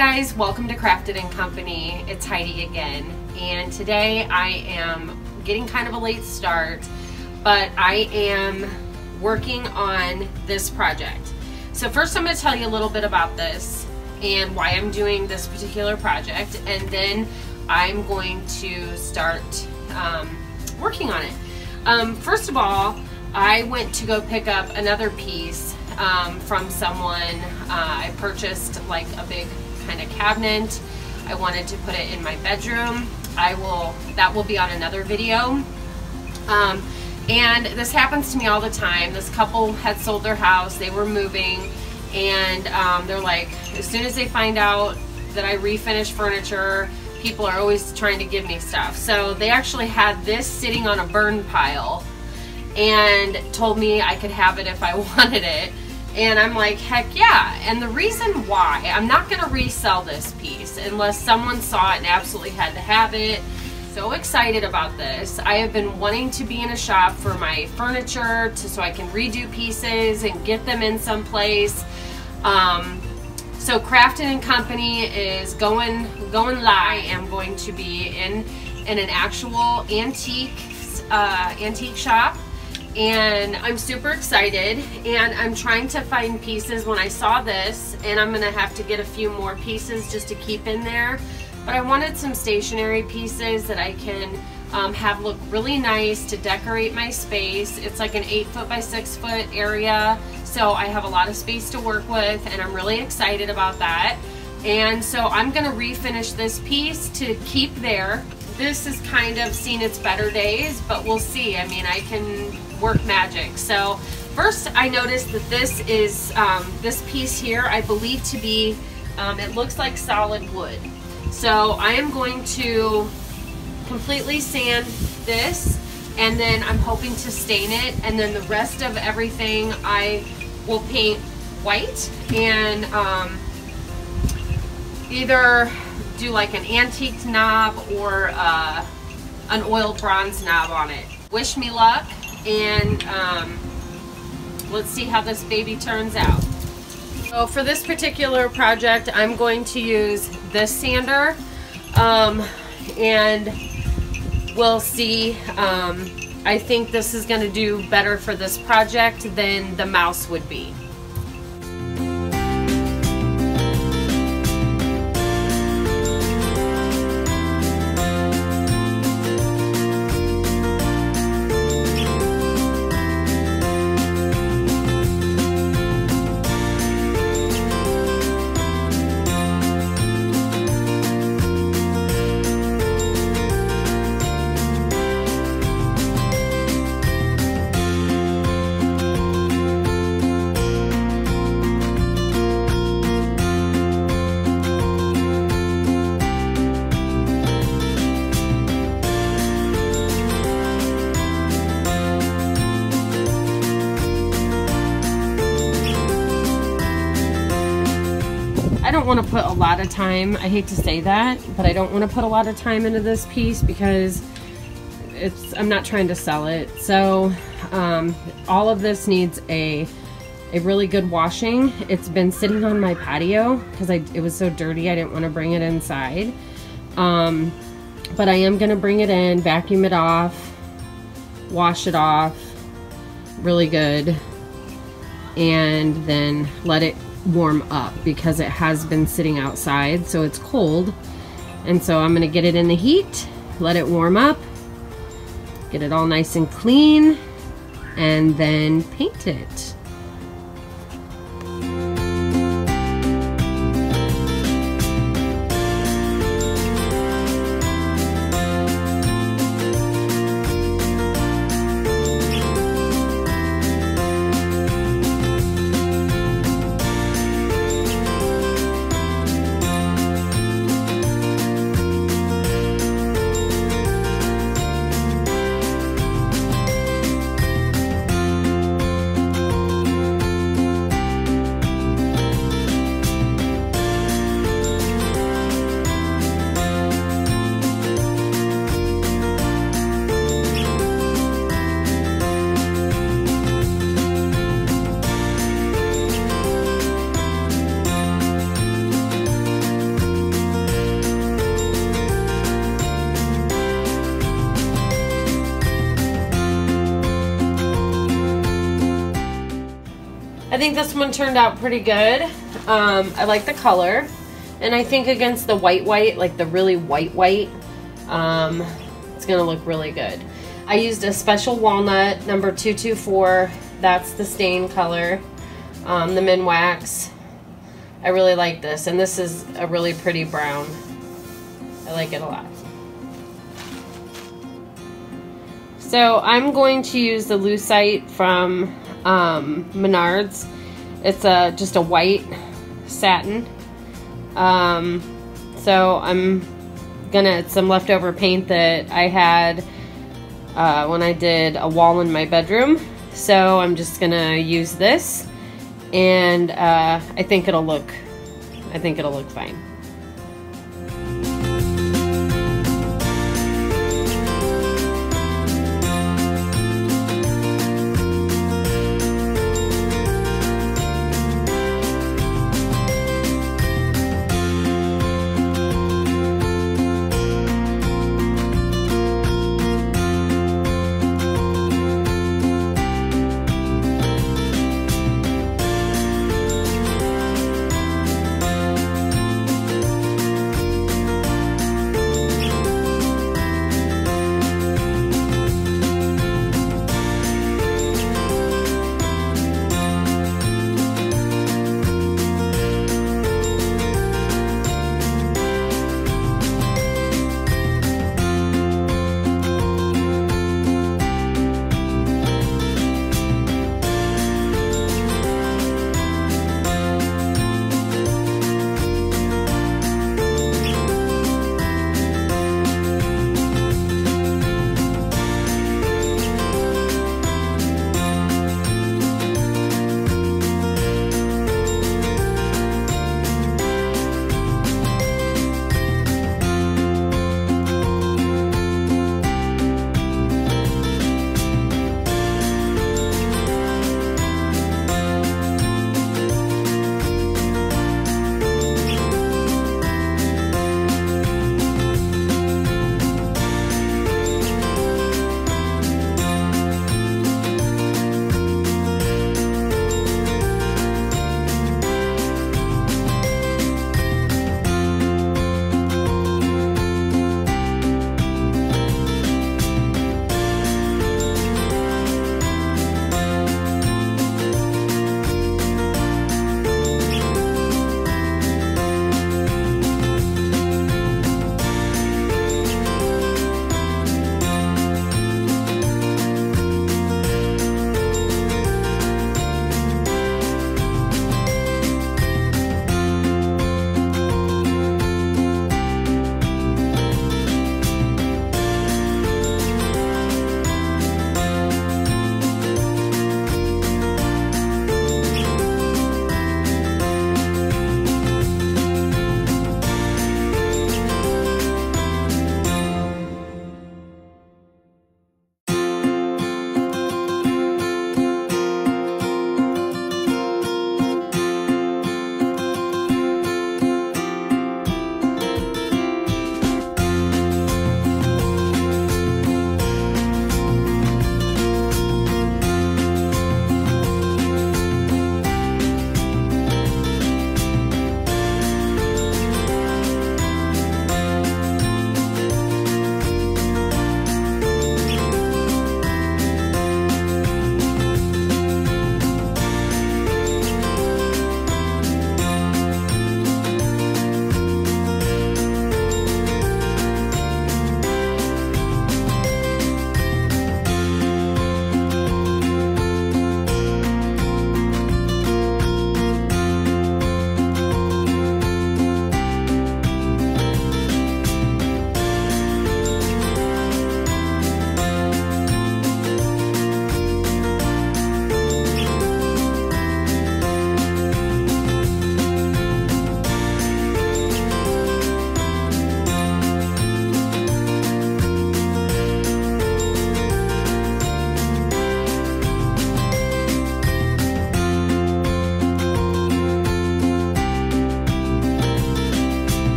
Guys, welcome to Crafted and Company. It's Heidi again, and today I am getting kind of a late start, but I am working on this project. So first I'm going to tell you a little bit about this and why I'm doing this particular project, and then I'm going to start um, working on it. Um, first of all, I went to go pick up another piece um, from someone. Uh, I purchased like a big kind of cabinet. I wanted to put it in my bedroom. I will, that will be on another video. Um, and this happens to me all the time. This couple had sold their house, they were moving, and um, they're like, as soon as they find out that I refinish furniture, people are always trying to give me stuff. So they actually had this sitting on a burn pile and told me I could have it if I wanted it. And I'm like, heck yeah. And the reason why, I'm not going to resell this piece unless someone saw it and absolutely had to have it. So excited about this. I have been wanting to be in a shop for my furniture to, so I can redo pieces and get them in some place. Um, so Crafted and Company is going going live. I am going to be in in an actual antique uh, antique shop and I'm super excited and I'm trying to find pieces. When I saw this and I'm gonna have to get a few more pieces just to keep in there but I wanted some stationary pieces that I can um, have look really nice to decorate my space. It's like an eight foot by six foot area so I have a lot of space to work with and I'm really excited about that. And so I'm gonna refinish this piece to keep there. This has kind of seen its better days but we'll see. I mean I can work magic. So first I noticed that this is, um, this piece here, I believe to be, um, it looks like solid wood. So I am going to completely sand this and then I'm hoping to stain it and then the rest of everything I will paint white and um, either do like an antique knob or uh, an oil bronze knob on it. Wish me luck and um, let's see how this baby turns out. So for this particular project, I'm going to use this sander um, and we'll see. Um, I think this is going to do better for this project than the mouse would be. Want to put a lot of time, I hate to say that, but I don't want to put a lot of time into this piece because it's I'm not trying to sell it. So um, all of this needs a a really good washing. It's been sitting on my patio because it was so dirty I didn't want to bring it inside. Um, but I am going to bring it in, vacuum it off, wash it off really good, and then let it warm up because it has been sitting outside so it's cold. And so I'm gonna get it in the heat let it warm up get it all nice and clean and then paint it think this one turned out pretty good. Um, I like the color. And I think against the white white, like the really white white, um, it's gonna look really good. I used a special walnut number 224. That's the stain color. Um, the Minwax. I really like this. And this is a really pretty brown. I like it a lot. So I'm going to use the Lucite from um, Menards. It's a, just a white satin. Um, so I'm gonna, some leftover paint that I had uh, when I did a wall in my bedroom. So I'm just gonna use this and uh, I think it'll look, I think it'll look fine.